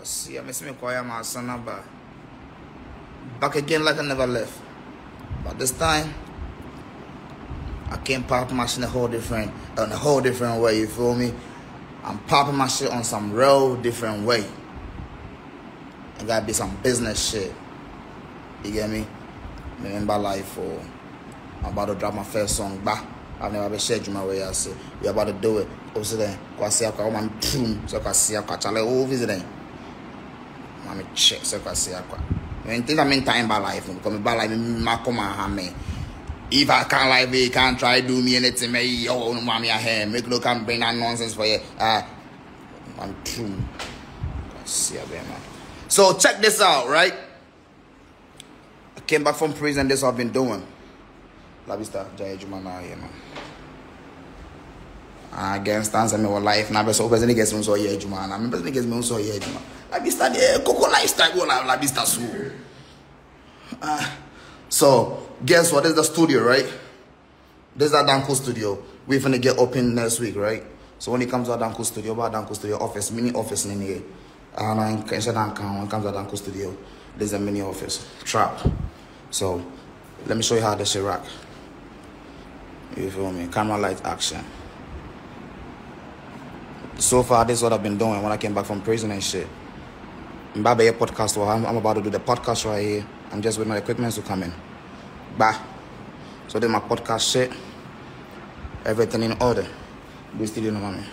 I see, I miss me my son about. Back again like I never left. But this time, I came pop my shit in a whole different, in a whole different way. You feel me? I'm popping my shit on some real different way. It gotta be some business shit. You get me? Remember life for. I'm about to drop my first song. Bah. I've never been shared my way. I say we're about to do it. Also then, kwasi akwa man boom. So kwasi akwa chale oh, all visit Mami check so kwasi akwa. When things I mean time by life, because me by life me come and me. If I can't like me, can't try do me anything, me yo, no mommy I hear. Make no come bring that nonsense for you. Ah, I'm true. See man. So check this out, right? I came back from prison. This I've been doing. La vista, Jaya Juma na here, man. Again, stands me wɔ life. Na bɛ sɛ wopɛ sɛ ne gɛsɛ nso ɔyɛ adwuma na mepɛ sɛ ne gɛsɛ me nso ɔyɛ adwuma la vista deɛ koko lifestyle wɔ la la vista so Ah, so guess what? This is the studio right? This is Danko studio. We're gonna get open next week right? So when it comes to Danko studio about Danko studio office mini office in here and I can say that when it comes to Danko studio there's a mini office. Trap. So let me show you how this shit rock. You feel me? Camera light action so far this is what I've been doing when I came back from prison and shit. Mbabe podcast well, I'm, I'm about to do the podcast right here. I'm just with my equipment to come in. Bah. So then my podcast shit. Everything in order. We still in mommy.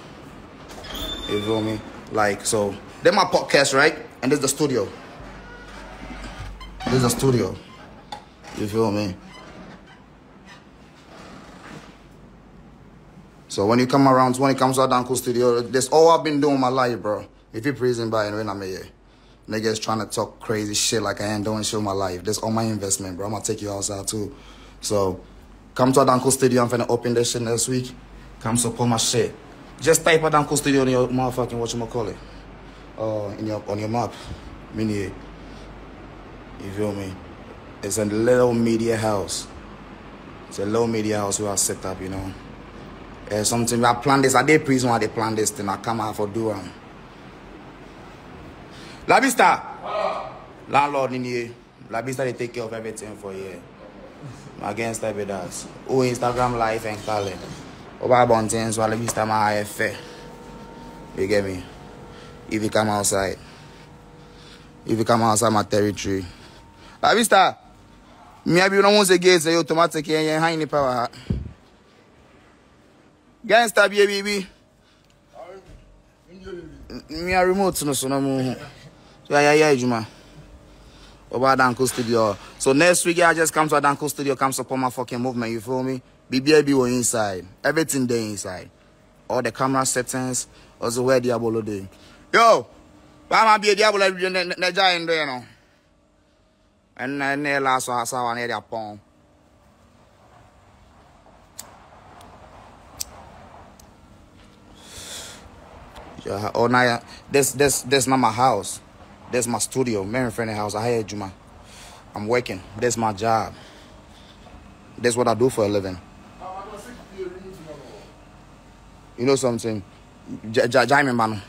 You feel me? Like so then my podcast, right? And this is the studio. This is the studio. You feel me? So when you come around, when it comes to Danko Studio, that's all I've been doing my life, bro. If you're praising by and when I'm here, niggas trying to talk crazy shit like I ain't doing shit my life. That's all my investment, bro. I'm gonna take you outside too. So come to Danko Studio. I'm finna open this shit next week. Come support my shit. Just type out Studio on your motherfucking what you call it, uh, in your on your map, mini. You feel me? It's a little media house. It's a little media house where I set up, you know. Yeah, something I plan this. I did prison, while they plan this thing. I come out for do um. La Vista. Oh. Landlord in here. La Vista they take care of everything for you. My gang step with us. Oh Instagram live and call calling. Over bunting so La Vista my IFA. You get me? If you come outside. If you come outside my territory. La Vista. Me have you no once again say automatic and you high in the power. Gangsta bibi. Me a remote no so no mo. So yeah yeah Juma. Over Danko Studio. So next week I just come to Danko Studio, come support my fucking movement, you feel me? BBAB were inside. Everything there inside. All the camera settings, also where Diabolo day. Yo! Why am I be a Diabolo na giant there no? And then the last one I saw one area pong. Yeah, oh now this this this not my house. This my studio, Mary friendly house. I hired Juma. I'm working. This my job. This what I do for a living. You know something? Jaime mano.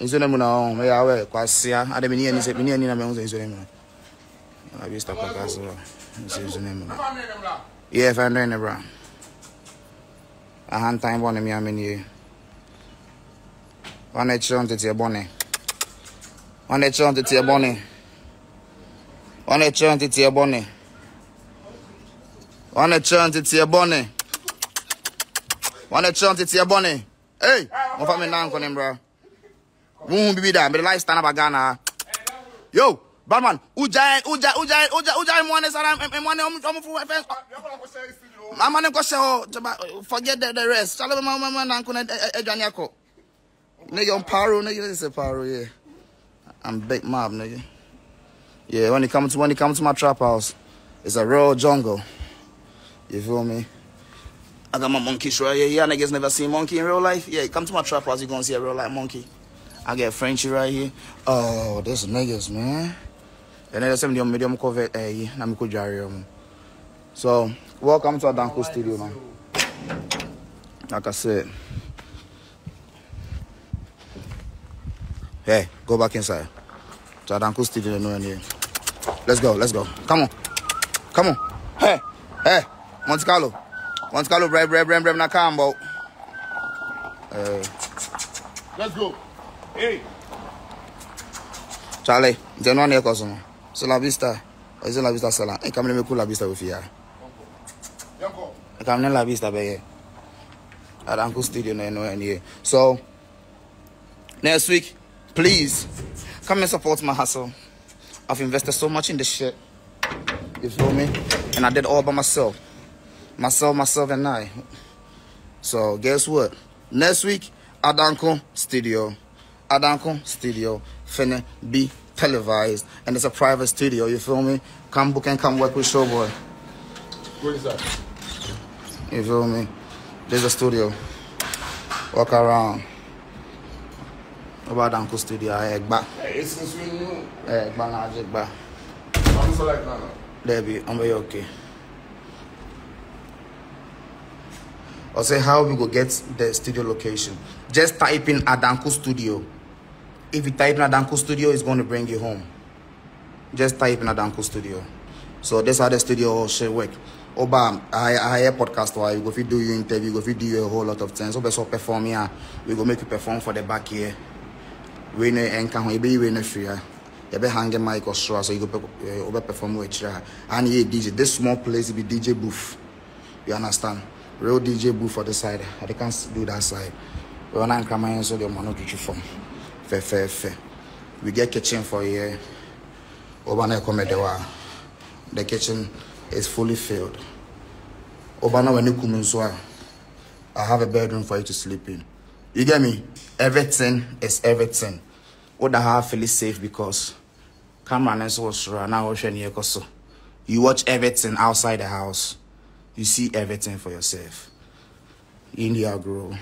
Nso na mu na on me ya we kwasia. Ade me ni ani se me ni ani na me ho se nso na mu. Na bi sta kwa kaso. Nso nso na mu. Yeah, if I'm doing it, bro. Ahantan bɔne me amenie wane kyerɛ nteteɛ bɔne wane kyerɛ nteteɛ bɔne wane kyerɛ nteteɛ bɔne wane kyerɛ nteteɛ bɔne wane kyerɛ nteteɛ bɔne ei mɔfa me nna nkɔ ne mmra wohu bibi da mede lifestyle na ba ghana. Ha yo batman wogyae wogyae wogyae wogyae wogyae mmoa ne sara mmoa ne ɔmofo fɛ mama ne nkɔhyɛ hɔ kyɛba forget the, the rest. Kyale bɛma mama nanko no adwane akɔ nigga on paro nigga this is paro yeah. I'm big mob nigga. Yeah when it comes to when it comes to my trap house it's a real jungle. You feel me? I got my monkey right here yeah niggas never seen monkey in real life. Yeah come to my trap house you gonna see a real life monkey. I get Frenchie right here. Oh this niggas man and then some medium cover eh ko dware so welcome to Adanko studio man like I said Hey, go back inside. Jadanko Studio no one here. Let's go, let's go. Come on. Come on. Hey, hey, Monte Carlo. Monte Carlo, brem, brem, brem, brem, na combo. Hey. Let's go. Hey. Charlie, the one here, cousin. C'est la vista. Is it la vista salon? Hey, eh, come let me cool la vista with you. Yanko. Come let la vista, baby. Jadanko Studio no no here. So, next week, please come and support my hustle. I've invested so much in this shit. You feel me? And I did all by myself. Myself, myself, and I. So guess what? Next week, Adanko Studio. Adanko Studio finna be televised. And it's a private studio, you feel me? Come book and come work with Showboy. Go that? You feel me? There's a studio. Walk around. About Adanko Studio, I back. Hey, it's since we knew. Eh, back now, just back. I'm so like, no, no. There be, I'm very okay. I'll say how we go get the studio location. Just type in Adanko Studio. If you type in Adanko Studio, it's going to bring you home. Just type in Adanko Studio. So that's how the studio shit work. Oba, I I hear podcast why we go fit do you interview, we go fit do you a whole lot of things. So so perform here, we go make you perform for the back here. We no enka ho, ebe we no free. You be hang mic or so so you go uh, over perform with here. And here DJ, this small place be DJ booth. You understand? Real DJ booth for the side. I can't do that side. We want to come in so the money to from. Fair, fair, fair. We get kitchen for here. Over there come the wa. The kitchen is fully filled. Over now when you come in so I have a bedroom for you to sleep in. You get me? Everything is everything. The half feel safe because camera and so was now ocean here so. You watch everything outside the house. You see everything for yourself. India grow.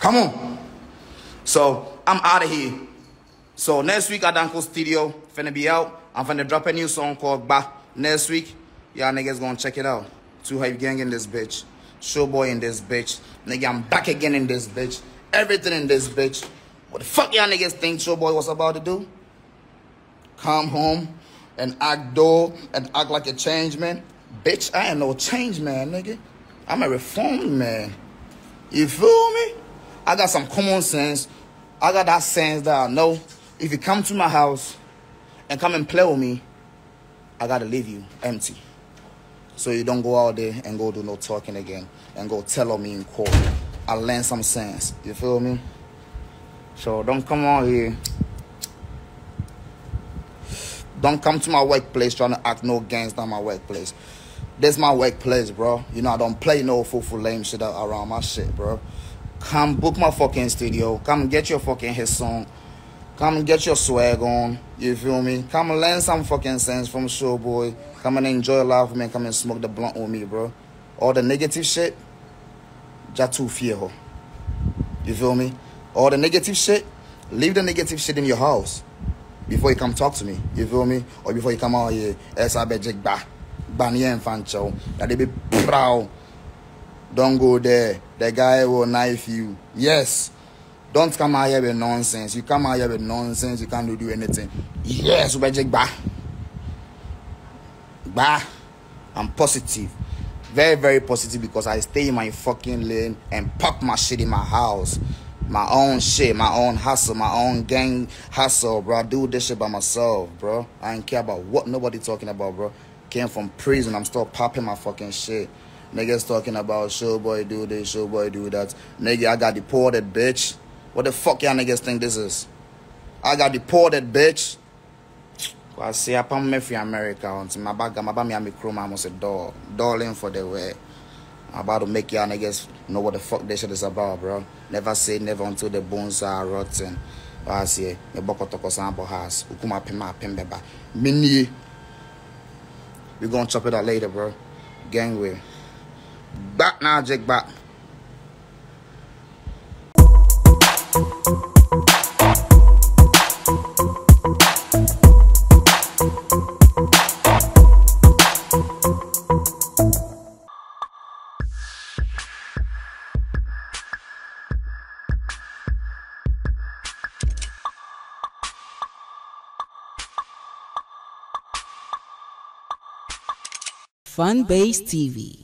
Come on. So I'm out of here. So next week at Danko Studio, finna be out. I'm finna drop a new song called Ba. Next week, y'all niggas gonna check it out. Two Hype Gang in this bitch. Showboy in this bitch. Nigga, I'm back again in this bitch. Everything in this bitch. What the fuck y'all niggas think Showboy was about to do? Come home and act dull and act like a change man? Bitch, I ain't no change man, nigga. I'm a reformed man. You feel me? I got some common sense. I got that sense that I know if you come to my house and come and play with me, I gotta leave you empty. So you don't go out there and go do no talking again and go tell on me in court. I learn some sense. You feel me? So don't come out here. Don't come to my workplace trying to act no gangs down my workplace. This my workplace, bro. You know I don't play no fool for lame shit around my shit, bro. Come book my fucking studio. Come get your fucking hit song. Come get your swag on. You feel me? Come learn some fucking sense from Showboy. Come and enjoy life with me. Come and smoke the blunt with me, bro. All the negative shit, just too fear. You feel me? All the negative shit, leave the negative shit in your house before you come talk to me. You feel me? Or before you come out here, eh, else I bet jig ba. Banya and fancho. That they be proud. Don't go there. The guy will knife you. Yes. Don't come out here with nonsense. You come out here with nonsense, you can't do anything. Yes, we jig ba. Ba. I'm positive. Very, very positive because I stay in my fucking lane and pop my shit in my house. My own shit, my own hustle, my own gang hustle, bro. I do this shit by myself, bro. I ain't care about what nobody talking about, bro. Came from prison, I'm still popping my fucking shit. Niggas talking about showboy do this, showboy do that. Nigga, I got deported, bitch. What the fuck y'all niggas think this is? I got deported, bitch. I say upon me free America until my bag my bag me and me crew man must a doll. Darling for the way. I'm about to make y'all niggas know what the fuck this shit is about, bro. Never say never until the bones are rotten. I say, me boko toko sambo house. Ukuma pima pembeba. Mini. We gonna chop it out later, bro. Gangway. Back now, Jake, back. TV.